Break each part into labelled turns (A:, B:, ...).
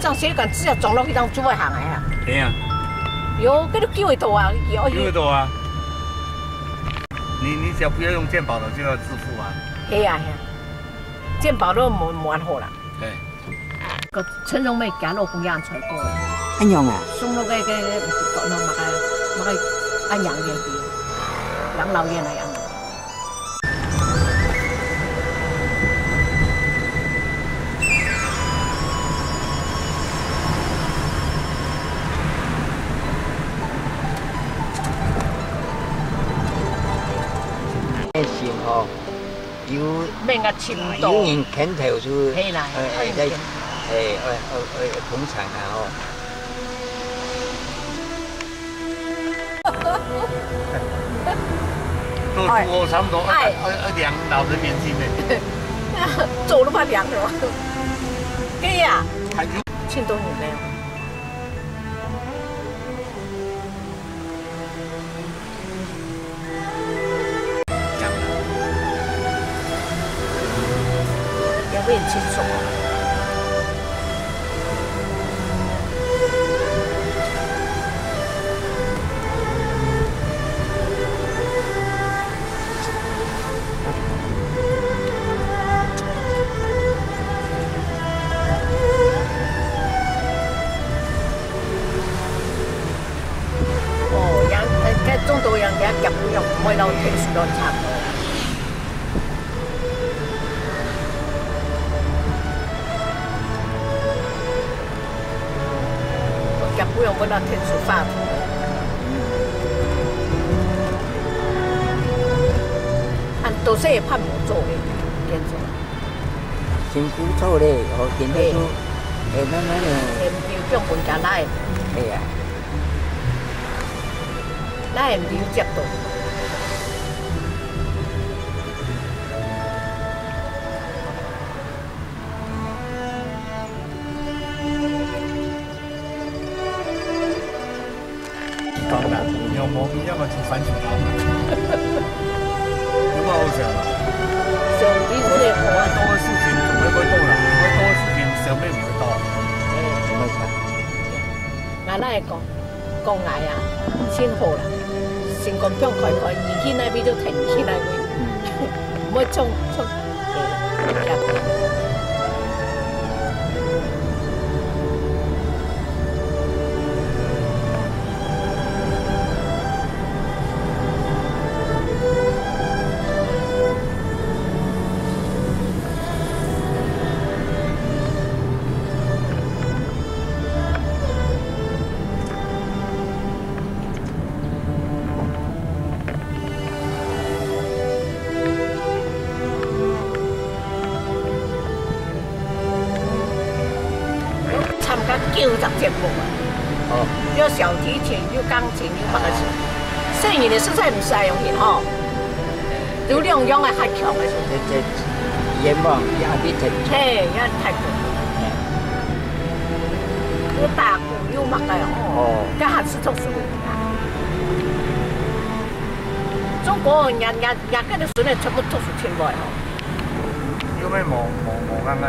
A: 张写管只要撞落去当做外行的啊。
B: 对啊，
A: 有，跟你几位多啊？有
B: 因为多啊。你你只要不要用健保的就要自付啊。
A: 系啊系啊，健保都冇冇安好啦。
B: 对。
A: 个陈荣妹行路公养出过啦，
C: 安样啊？
A: 送到个个个那么个那个安养院去，养老院来养。免个深
C: 有
A: 度，
C: 人牵头出，
A: 嘿啦，
C: 呃
A: 可以
C: 在，诶，呃呃呃捧场啊吼。
B: 都我差不多二二二两老人年金的。
A: 走都怕凉了。对呀，
B: 还有
A: 庆东有没有？也会很清楚啊。哦，养呃，cái 中度養嘅夾唔用，唔可以留停樹當差我留停樹發。按都是也盼不做的，天主。
C: 辛苦做咧，吼，見得出，诶，慢慢
A: 誒，
C: 诶，
A: 唔要將本家来，
C: 哎呀，
A: 拉唔要接到。
B: 反省他们。有冇好想啊？
A: 上邊
B: 我
A: 是
B: 我多嘅事情仲會會多啦，我多嘅事情上咩唔會多。
C: 怎么看？
A: 我那係講講捱啊，先好啦，成個병開開，二天那邊都停起來會，唔好衝衝誒入。參加九十節目啊！
C: 哦，
A: 有小提琴，有钢琴，有乜嘅事。雖然你實在唔使用嘅嗬，有兩樣係較強嘅事。
C: 这这願望也必成。
A: 嘿，也太強。有打鼓，有乜嘅哦
C: 哦，
A: 家下是讀書啊。中國人人人家啲孫咧全部讀書天來哦，
B: 有咩冇冇冇啱啱？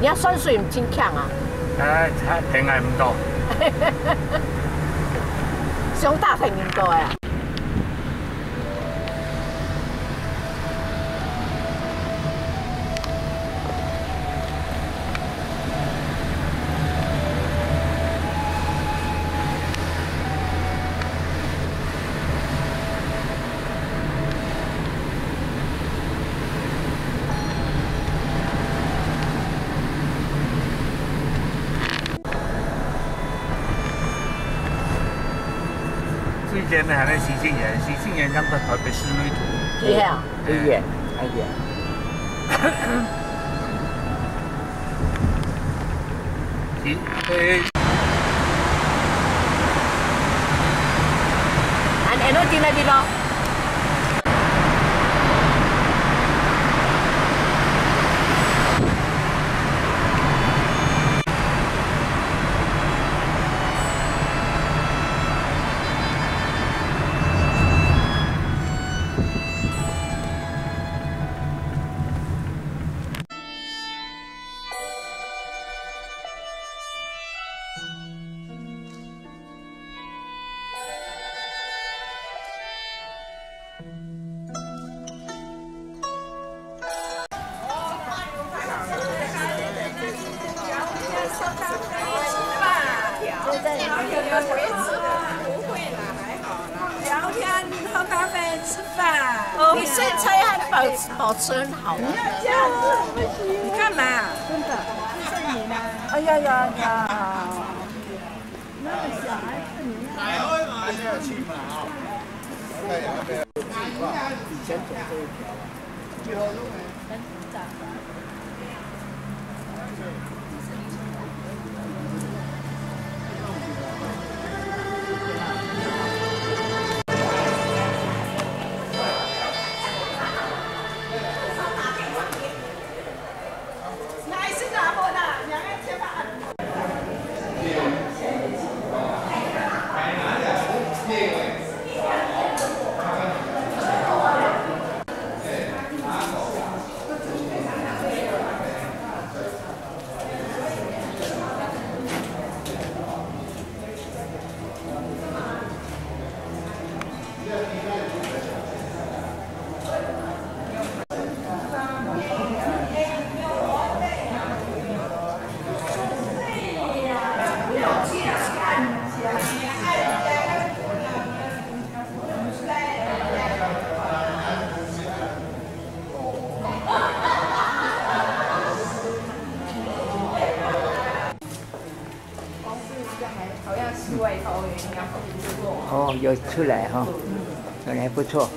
A: 人家算數唔真強啊，
B: 誒，睇定係唔多。
A: 上大平唔到啊。
B: 最近呢係咧徐庆元，徐庆元咁個台北市女圖。
A: 係啊，
C: 很遠，很遠。
B: 其誒
A: 按 N O D 那邊咯。保保持很好啊。
D: 你干嘛？真的，是你呢？哎呀呀呀！那个小孩子你
C: 以前走这一条啊。哦，出来哈，出来不错。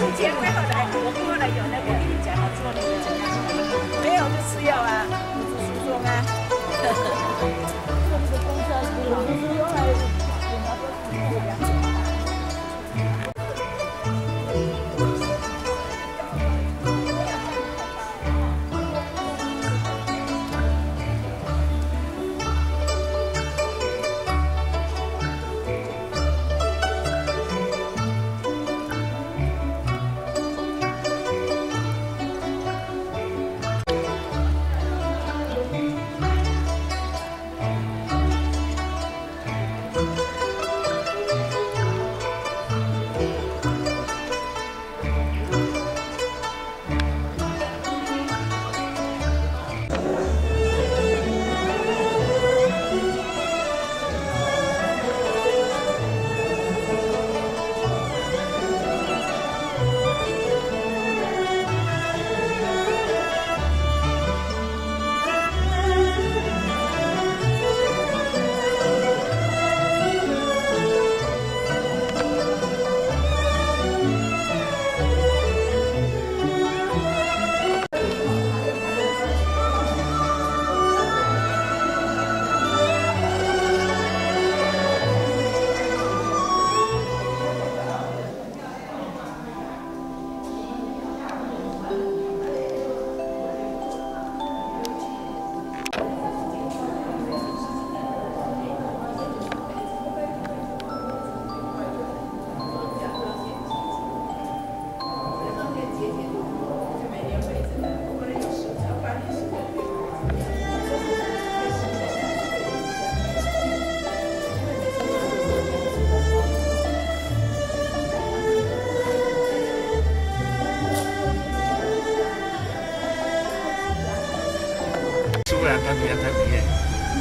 D: 没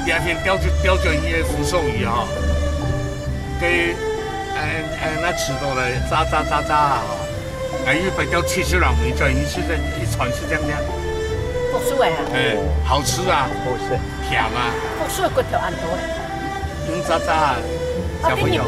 B: 第二天雕就雕咗嘢福寿鱼哈，给呃呃那吃到了炸炸炸炸哈，哎一百雕七十两米转一次的一船是这样的，
A: 福寿啊，
B: 哎，好吃啊，
C: 好吃，
B: 甜啊，
A: 福寿骨头很多的。
B: 用炸炸啊，小朋友。